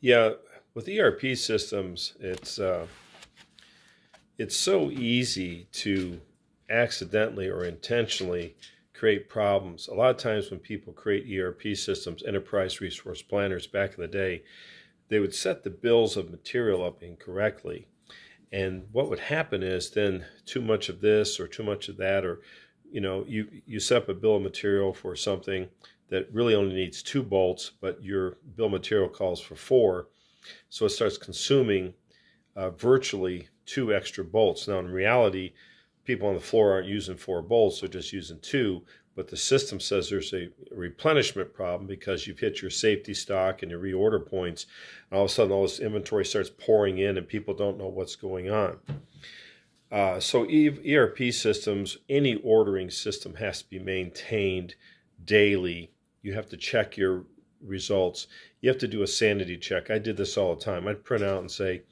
Yeah, with ERP systems, it's uh, it's so easy to accidentally or intentionally create problems. A lot of times when people create ERP systems, enterprise resource planners back in the day, they would set the bills of material up incorrectly. And what would happen is then too much of this or too much of that, or you know, you, you set up a bill of material for something that really only needs two bolts, but your bill material calls for four. So it starts consuming uh, virtually two extra bolts. Now, in reality, people on the floor aren't using four bolts, they're just using two. But the system says there's a replenishment problem because you've hit your safety stock and your reorder points. And all of a sudden, all this inventory starts pouring in, and people don't know what's going on. Uh, so, ERP systems, any ordering system has to be maintained daily you have to check your results. You have to do a sanity check. I did this all the time. I'd print out and say,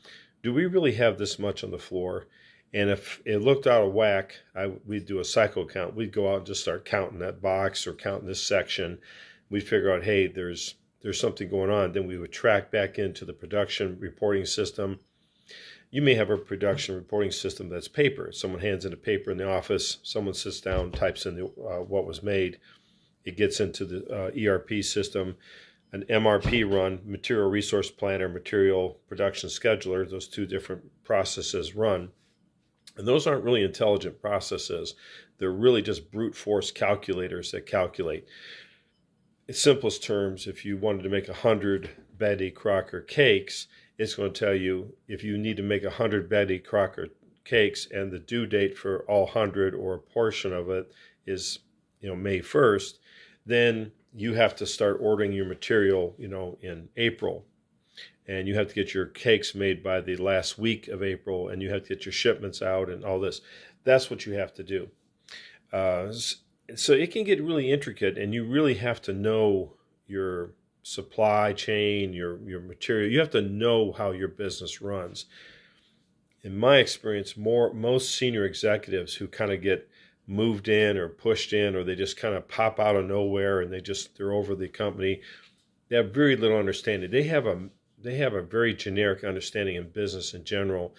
do we really have this much on the floor? And if it looked out of whack, I, we'd do a cycle count. We'd go out and just start counting that box or counting this section. We'd figure out, hey, there's there's something going on. Then we would track back into the production reporting system. You may have a production reporting system that's paper. Someone hands in a paper in the office. Someone sits down, types in the, uh, what was made it gets into the uh, ERP system, an MRP run, material resource planner, material production scheduler, those two different processes run. And those aren't really intelligent processes. They're really just brute force calculators that calculate. In simplest terms, if you wanted to make 100 Betty Crocker cakes, it's going to tell you if you need to make 100 Betty Crocker cakes and the due date for all 100 or a portion of it is you know May 1st, then you have to start ordering your material, you know, in April. And you have to get your cakes made by the last week of April, and you have to get your shipments out and all this. That's what you have to do. Uh, so it can get really intricate, and you really have to know your supply chain, your your material. You have to know how your business runs. In my experience, more most senior executives who kind of get moved in or pushed in or they just kind of pop out of nowhere and they just they're over the company they have very little understanding. They have a they have a very generic understanding in business in general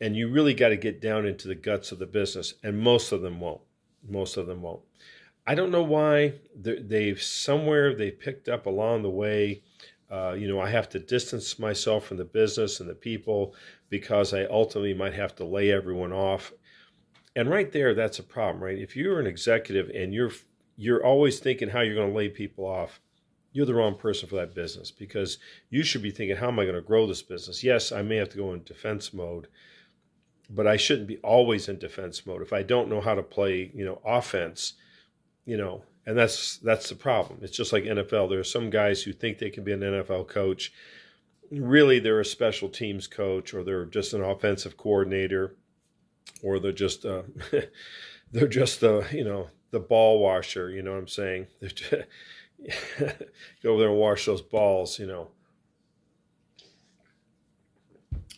and you really got to get down into the guts of the business and most of them won't. Most of them won't. I don't know why they've somewhere they picked up along the way uh, you know i have to distance myself from the business and the people because i ultimately might have to lay everyone off and right there that's a problem right? If you're an executive and you're you're always thinking how you're going to lay people off you're the wrong person for that business because you should be thinking how am i going to grow this business? Yes i may have to go in defense mode but i shouldn't be always in defense mode. If i don't know how to play you know offense you know and that's that's the problem. It's just like nfl there are some guys who think they can be an nfl coach. Really they're a special teams coach or they're just an offensive coordinator or they're just uh, they're just the you know the ball washer. You know what I'm saying? Go over there and wash those balls. You know.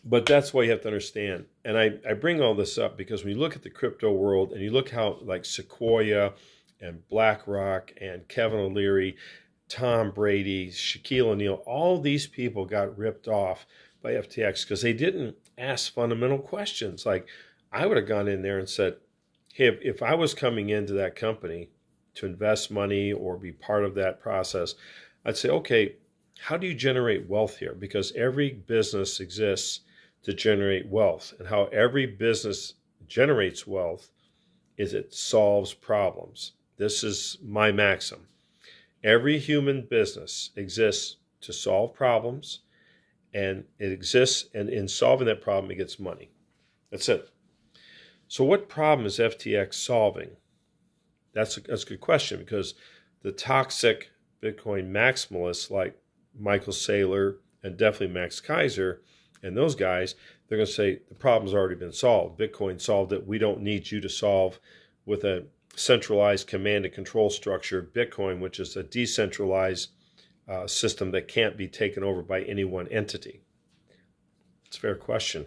But that's why you have to understand. And I, I bring all this up because when you look at the crypto world and you look how like Sequoia and BlackRock and Kevin O'Leary, Tom Brady, Shaquille O'Neal, all these people got ripped off by FTX because they didn't ask fundamental questions like, I would have gone in there and said, hey, if, if I was coming into that company to invest money or be part of that process, I'd say, okay, how do you generate wealth here? Because every business exists to generate wealth. And how every business generates wealth is it solves problems. This is my maxim. Every human business exists to solve problems, and it exists, and in solving that problem, it gets money. That's it. So, what problem is FTX solving? That's a, that's a good question because the toxic Bitcoin maximalists like Michael Saylor and definitely Max Keiser and those guys, they're going to say the problem's already been solved. Bitcoin solved it. We don't need you to solve with a centralized command and control structure, Bitcoin, which is a decentralized uh, system that can't be taken over by any one entity. It's a fair question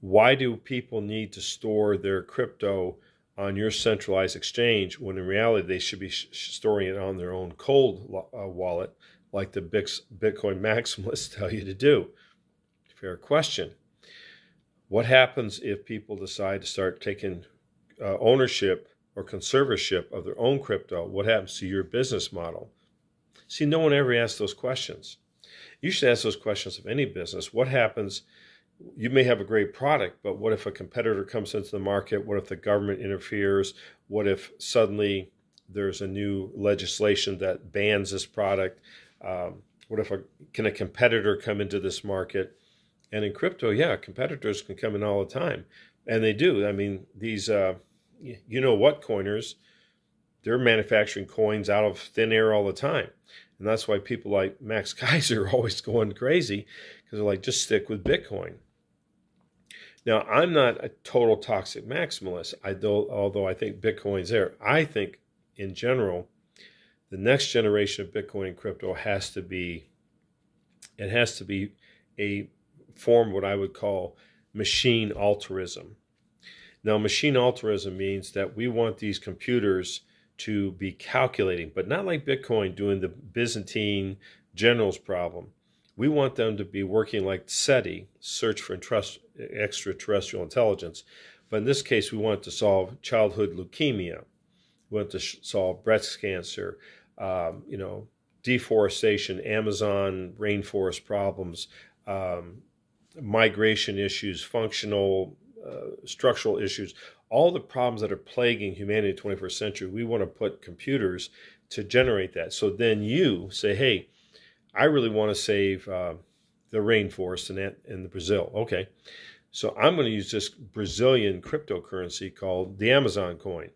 why do people need to store their crypto on your centralized exchange when in reality they should be storing it on their own cold uh, wallet, like the Bitcoin maximalists tell you to do? Fair question. What happens if people decide to start taking uh, ownership or conservatorship of their own crypto? What happens to your business model? See, no one ever asks those questions. You should ask those questions of any business. What happens? You may have a great product, but what if a competitor comes into the market? What if the government interferes? What if suddenly there's a new legislation that bans this product? Um, what if a can a competitor come into this market? And in crypto, yeah, competitors can come in all the time, and they do. I mean, these uh, you know what coiners, they're manufacturing coins out of thin air all the time, and that's why people like Max Keiser are always going crazy because they're like, just stick with Bitcoin. Now, I'm not a total toxic maximalist. I do, although I think Bitcoin's there. I think, in general, the next generation of Bitcoin and crypto has to be it has to be a form what I would call machine altruism. Now, machine altruism means that we want these computers to be calculating, but not like Bitcoin doing the Byzantine generals problem. We want them to be working like SETI, Search for Extraterrestrial Intelligence. But in this case, we want to solve childhood leukemia. We want to solve breast cancer, um, you know, deforestation, Amazon rainforest problems, um, migration issues, functional, uh, structural issues, all the problems that are plaguing humanity in the 21st century. We want to put computers to generate that. So then you say, hey, I really want to save uh, the rainforest in, in Brazil. Okay. So I'm going to use this Brazilian cryptocurrency called the Amazon coin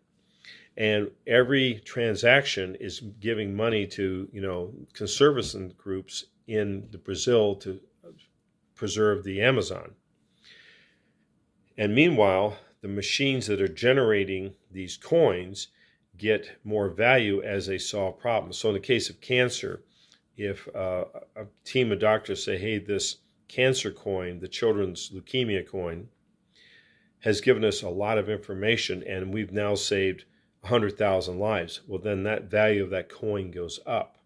and every transaction is giving money to you know conservative groups in the Brazil to preserve the Amazon. And meanwhile, the machines that are generating these coins get more value as they solve problems. So in the case of cancer, if uh, a team of doctors say, "Hey, this cancer coin, the children's leukemia coin, has given us a lot of information, and we've now saved." 100,000 lives, well, then that value of that coin goes up.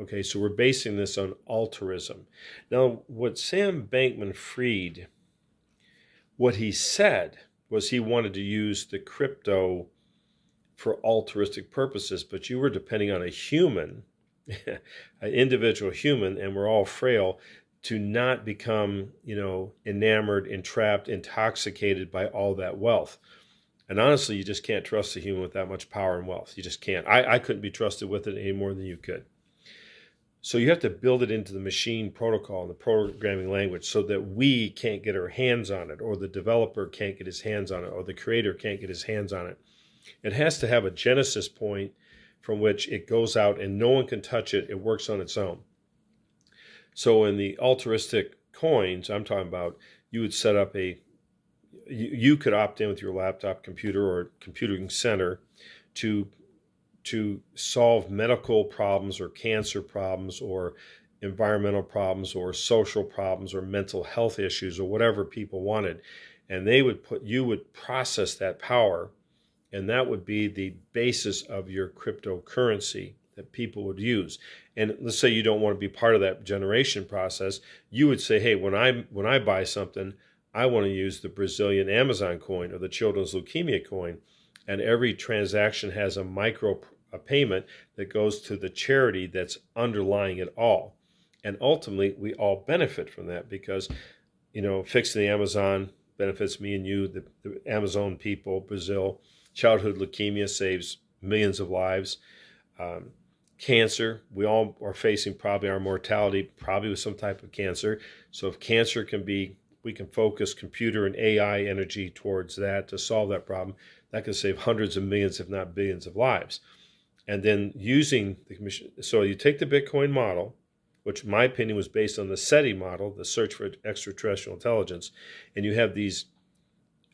Okay, so we're basing this on altruism. Now, what Sam Bankman Fried, what he said was he wanted to use the crypto for altruistic purposes, but you were depending on a human, an individual human, and we're all frail, to not become, you know, enamored, entrapped, intoxicated by all that wealth. And honestly, you just can't trust a human with that much power and wealth. You just can't. I, I couldn't be trusted with it any more than you could. So you have to build it into the machine protocol and the programming language so that we can't get our hands on it, or the developer can't get his hands on it, or the creator can't get his hands on it. It has to have a genesis point from which it goes out and no one can touch it. It works on its own. So in the altruistic coins I'm talking about, you would set up a you, you could opt in with your laptop computer or computing center to to solve medical problems or cancer problems or environmental problems or social problems or mental health issues or whatever people wanted and they would put you would process that power and that would be the basis of your cryptocurrency that people would use and let's say you don't want to be part of that generation process you would say hey when i when i buy something I want to use the Brazilian Amazon coin or the children's leukemia coin. And every transaction has a micro a payment that goes to the charity that's underlying it all. And ultimately, we all benefit from that because, you know, fixing the Amazon benefits me and you, the, the Amazon people, Brazil. Childhood leukemia saves millions of lives. Um, cancer, we all are facing probably our mortality, probably with some type of cancer. So if cancer can be we can focus computer and AI energy towards that to solve that problem, that can save hundreds of millions, if not billions, of lives. And then using the commission, so you take the Bitcoin model, which in my opinion was based on the SETI model, the search for extraterrestrial intelligence, and you have these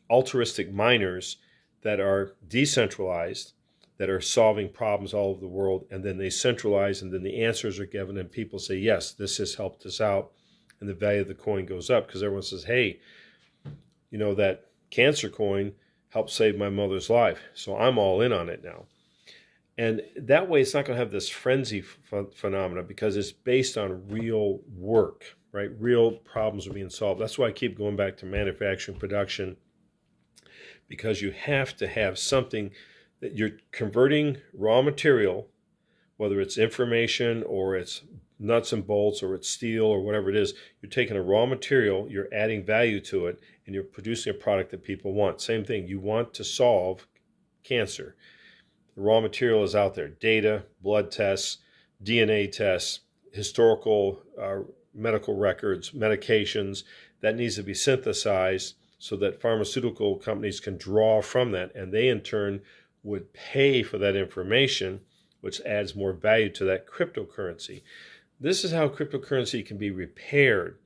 altruistic miners that are decentralized, that are solving problems all over the world, and then they centralize, and then the answers are given, and people say, yes, this has helped us out and the value of the coin goes up because everyone says, hey, you know, that cancer coin helped save my mother's life. So I'm all in on it now. And that way, it's not going to have this frenzy ph- phenomena because it's based on real work, right? Real problems are being solved. That's why I keep going back to manufacturing, production, because you have to have something that you're converting raw material, whether it's information or it's nuts and bolts or it's steel or whatever it is, you're taking a raw material, you're adding value to it, and you're producing a product that people want. Same thing, you want to solve cancer. The raw material is out there data, blood tests, DNA tests, historical uh, medical records, medications that needs to be synthesized so that pharmaceutical companies can draw from that and they in turn would pay for that information which adds more value to that cryptocurrency this is how cryptocurrency can be repaired.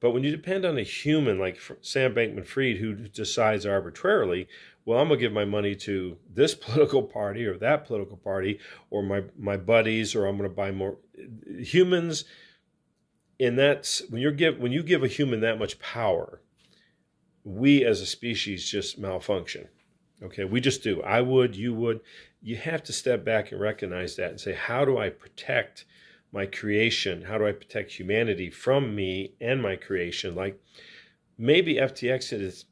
But when you depend on a human like Sam Bankman Fried, who decides arbitrarily, well, I'm going to give my money to this political party or that political party or my, my buddies, or I'm going to buy more. Humans, and that's when, you're give, when you give a human that much power, we as a species just malfunction. Okay, we just do. I would, you would. You have to step back and recognize that and say, how do I protect my creation? How do I protect humanity from me and my creation? Like maybe FTX is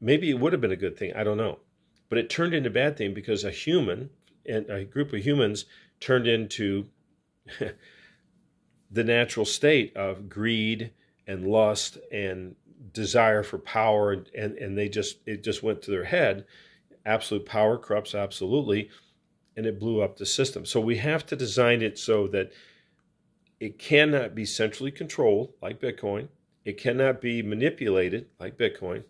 maybe it would have been a good thing. I don't know. But it turned into a bad thing because a human and a group of humans turned into the natural state of greed and lust and desire for power and, and, and they just it just went to their head. Absolute power corrupts absolutely, and it blew up the system. So we have to design it so that it cannot be centrally controlled like Bitcoin. It cannot be manipulated like Bitcoin.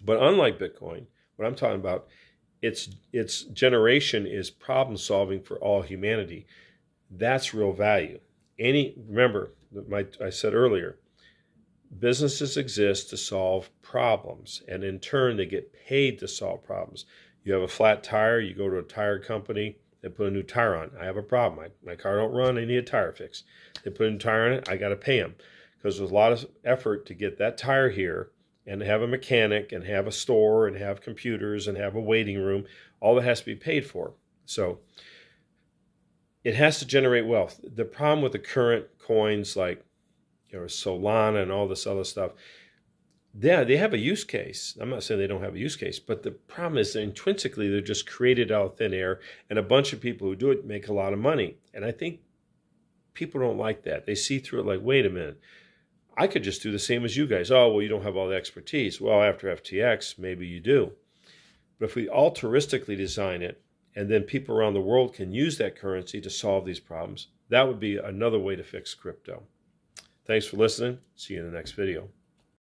But unlike Bitcoin, what I'm talking about, its its generation is problem solving for all humanity. That's real value. Any remember, my, I said earlier, businesses exist to solve problems, and in turn, they get paid to solve problems. You have a flat tire, you go to a tire company, they put a new tire on. I have a problem. My, my car don't run. I need a tire fix. They put a new tire on it. I got to pay them because there's a lot of effort to get that tire here and have a mechanic and have a store and have computers and have a waiting room. All that has to be paid for. So it has to generate wealth. The problem with the current coins like know, Solana and all this other stuff yeah, they have a use case. I'm not saying they don't have a use case, but the problem is intrinsically they're just created out of thin air, and a bunch of people who do it make a lot of money. And I think people don't like that. They see through it like, wait a minute, I could just do the same as you guys. Oh, well, you don't have all the expertise. Well, after FTX, maybe you do. But if we altruistically design it, and then people around the world can use that currency to solve these problems, that would be another way to fix crypto. Thanks for listening. See you in the next video.